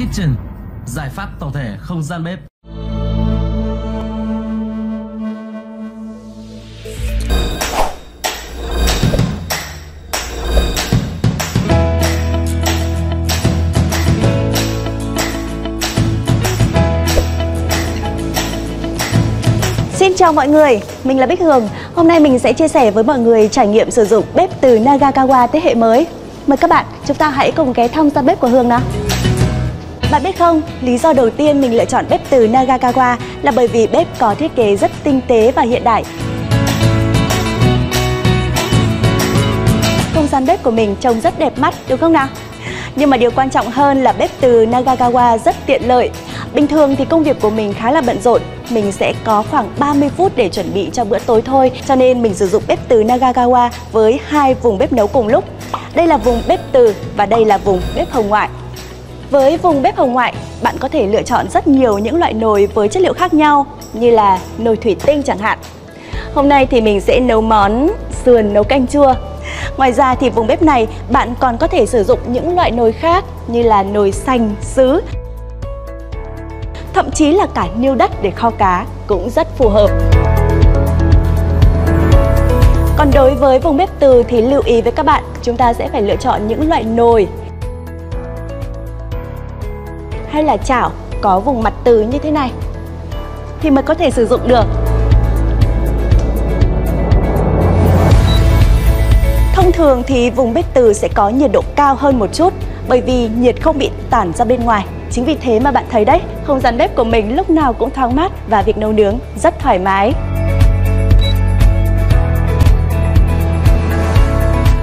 Kitchen, giải pháp tổng thể không gian bếp. Xin chào mọi người, mình là Bích Hường. Hôm nay mình sẽ chia sẻ với mọi người trải nghiệm sử dụng bếp từ Nagakawa thế hệ mới. Mời các bạn, chúng ta hãy cùng ghé thăm gian bếp của Hương nào. Bạn biết không, lý do đầu tiên mình lựa chọn bếp từ Nagakawa là bởi vì bếp có thiết kế rất tinh tế và hiện đại. Không gian bếp của mình trông rất đẹp mắt, đúng không nào? Nhưng mà điều quan trọng hơn là bếp từ Nagakawa rất tiện lợi. Bình thường thì công việc của mình khá là bận rộn, mình sẽ có khoảng 30 phút để chuẩn bị cho bữa tối thôi, cho nên mình sử dụng bếp từ Nagakawa với hai vùng bếp nấu cùng lúc. Đây là vùng bếp từ và đây là vùng bếp hồng ngoại. Với vùng bếp hồng ngoại, bạn có thể lựa chọn rất nhiều những loại nồi với chất liệu khác nhau như là nồi thủy tinh chẳng hạn. Hôm nay thì mình sẽ nấu món sườn nấu canh chua. Ngoài ra thì vùng bếp này bạn còn có thể sử dụng những loại nồi khác như là nồi xanh, sứ. Thậm chí là cả niêu đất để kho cá cũng rất phù hợp. Còn đối với vùng bếp từ thì lưu ý với các bạn, chúng ta sẽ phải lựa chọn những loại nồi hay là chảo có vùng mặt từ như thế này thì mới có thể sử dụng được. Thông thường thì vùng bếp từ sẽ có nhiệt độ cao hơn một chút bởi vì nhiệt không bị tản ra bên ngoài. Chính vì thế mà bạn thấy đấy, không gian bếp của mình lúc nào cũng thoáng mát và việc nấu nướng rất thoải mái.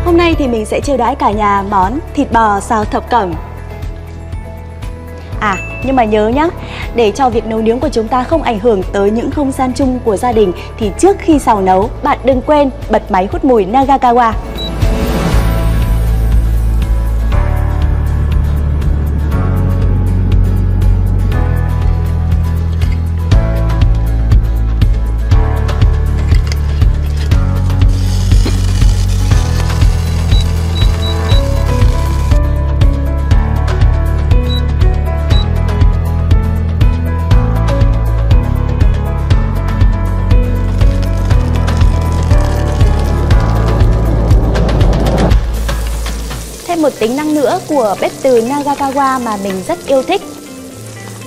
Hôm nay thì mình sẽ chiêu đãi cả nhà món thịt bò xào thập cẩm À, nhưng mà nhớ nhá, để cho việc nấu nướng của chúng ta không ảnh hưởng tới những không gian chung của gia đình thì trước khi xào nấu, bạn đừng quên bật máy hút mùi Nagakawa. Thêm một tính năng nữa của bếp từ Nagakawa mà mình rất yêu thích.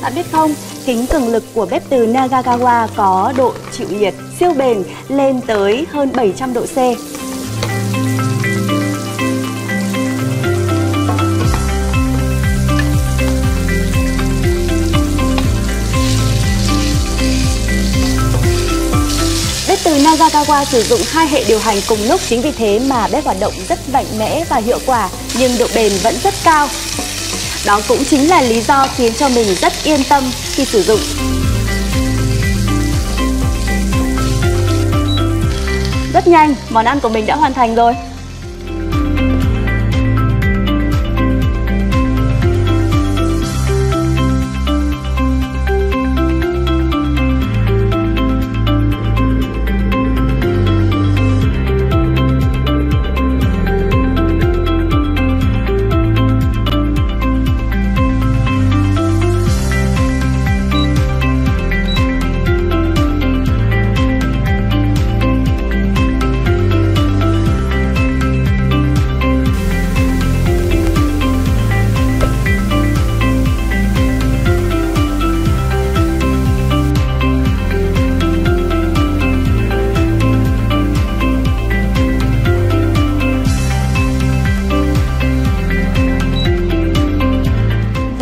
Bạn biết không, kính cường lực của bếp từ Nagakawa có độ chịu nhiệt siêu bền lên tới hơn 700 độ C. Bếp Nagakawa sử dụng hai hệ điều hành cùng lúc chính vì thế mà bếp hoạt động rất mạnh mẽ và hiệu quả nhưng độ bền vẫn rất cao. Đó cũng chính là lý do khiến cho mình rất yên tâm khi sử dụng. Rất nhanh, món ăn của mình đã hoàn thành rồi.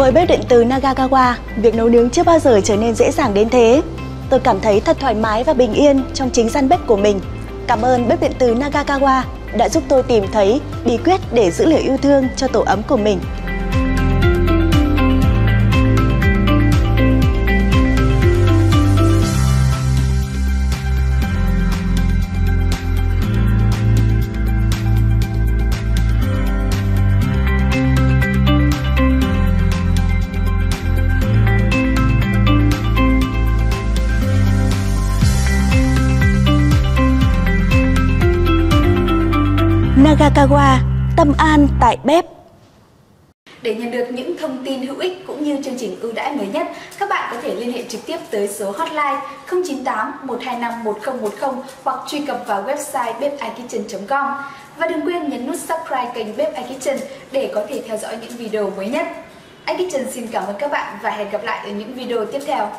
Với bếp điện từ NAGAGAWA, việc nấu nướng chưa bao giờ trở nên dễ dàng đến thế. Tôi cảm thấy thật thoải mái và bình yên trong chính gian bếp của mình. Cảm ơn bếp điện từ NAGAGAWA đã giúp tôi tìm thấy bí quyết để giữ lửa yêu thương cho tổ ấm của mình. Nagakawa, tâm an tại bếp. Để nhận được những thông tin hữu ích cũng như chương trình ưu đãi mới nhất, các bạn có thể liên hệ trực tiếp tới số hotline 098 125 1010 hoặc truy cập vào website bếp.ikitchen.com. Và đừng quên nhấn nút subscribe kênh Bếp iKitchen để có thể theo dõi những video mới nhất. iKitchen xin cảm ơn các bạn và hẹn gặp lại ở những video tiếp theo.